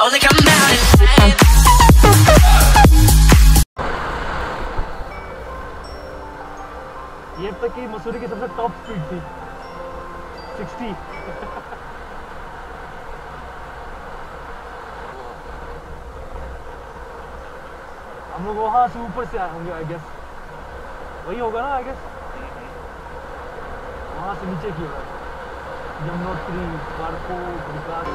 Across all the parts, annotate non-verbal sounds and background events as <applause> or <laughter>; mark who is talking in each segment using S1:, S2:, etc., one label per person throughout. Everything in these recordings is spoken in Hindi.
S1: ये तक की मसूरी की सबसे टॉप स्पीड थी। 60 हम लोग वहाँ से ऊपर से आए होंगे आई गेस वही होगा ना आई गेस वहाँ से नीचे की होगा। यमुनोत्री कारकोट विकास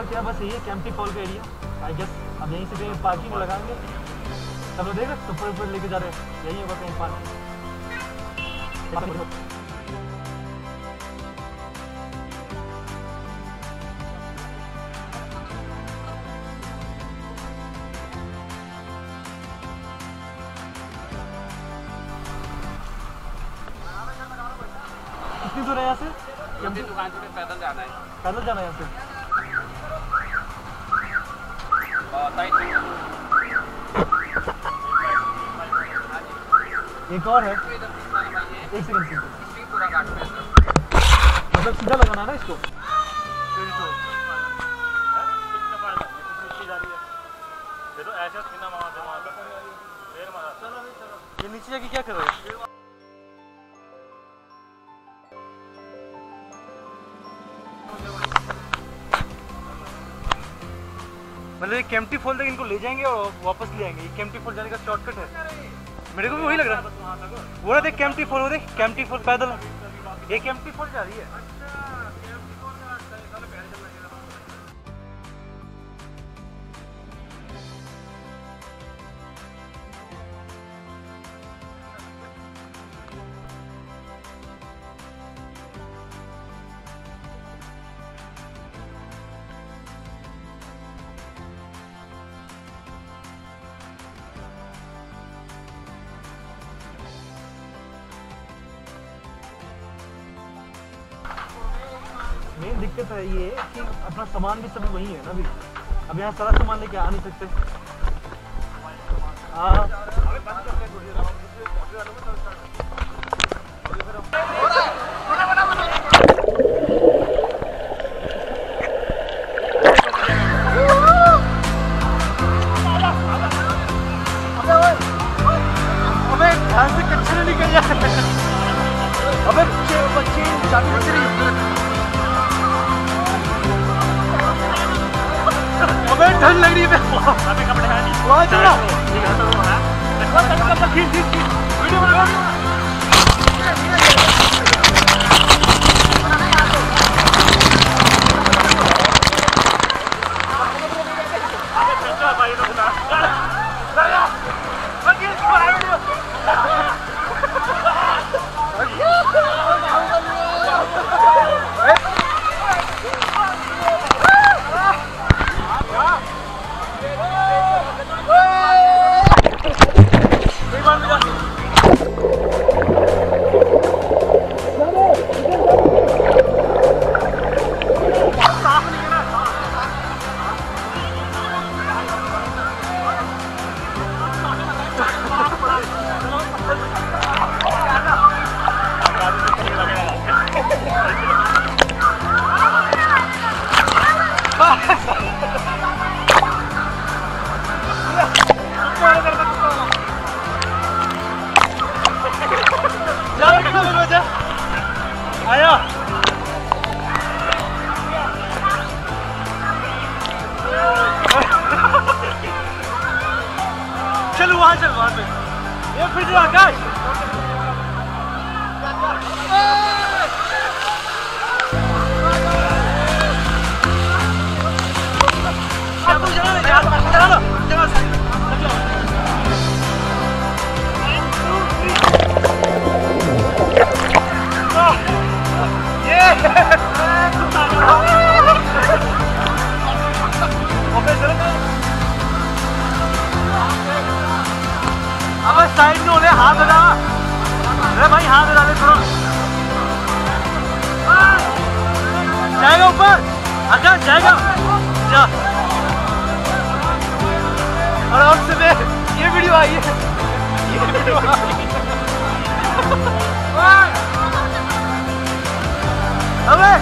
S1: और क्या बस यही है कैंपटी फॉल का एरिया आई गेस अब यहीं से कहीं पार्किंग लगाएँगे। सब लोग देख रहे ऊपर ऊपर लेके जा रहे हैं। यही होगा कहीं पार्किंग कितनी दूर है यहाँ से?
S2: अपनी दुकान से पैदल जाना है।
S1: पैदल जाना है यहाँ से
S2: और साइड में
S1: एक और है। एक सेकंड मतलब सीधा लगाना ना इसको? ये नीचे जाके क्या कर रहे हो मतलब ये केमटी फॉल तक इनको ले जाएँगे और वापस ले आएँगे। ये केमटी फॉल जाने का शॉर्टकट है। मेरे को भी वही लग रहा है। वो देख केमटी फॉल वो देख केमटी फॉल पैदल। ये केमटी फॉल जा रही है। दिक्कत है ये कि अपना सामान भी सभी वही है ना अभी। अब यहाँ सारा सामान लेके आ नहीं सकते। हाँ। ध्यान से कच्चे निकल जाए अबे बच्चे बच्चे चाबी ठंड लग रही है अभी कपड़े हैं नहीं चलो खींच खींच खींच वीडियो बना चलो वहाँ चल वहाँ पे। ये फिर से आकाश साइड में होने हाथ हटा अरे भाई, हाथ हटा दे थोड़ा। जाएगा ऊपर? आकाश जाएगा। जा। आराम से मैं, ये वीडियो आई है। ये वीडियो अबे,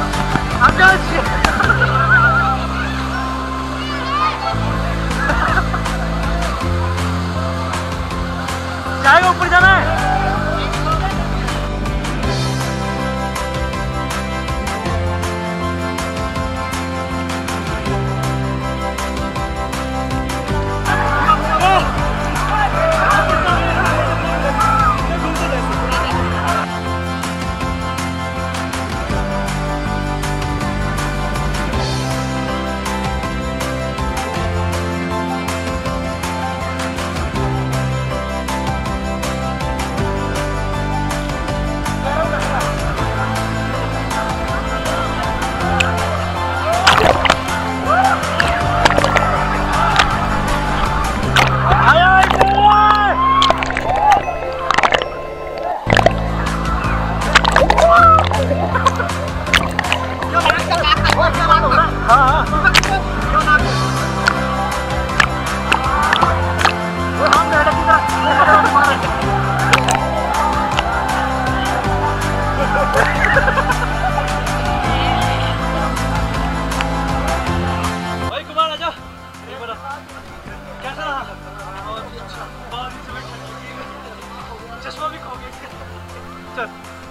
S1: आकाश! चश्मा भी खो गया चल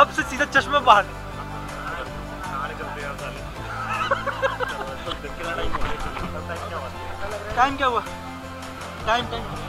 S1: छप से सीधा चश्मा बाहर। <laughs> टाइम क्या हुआ? Time time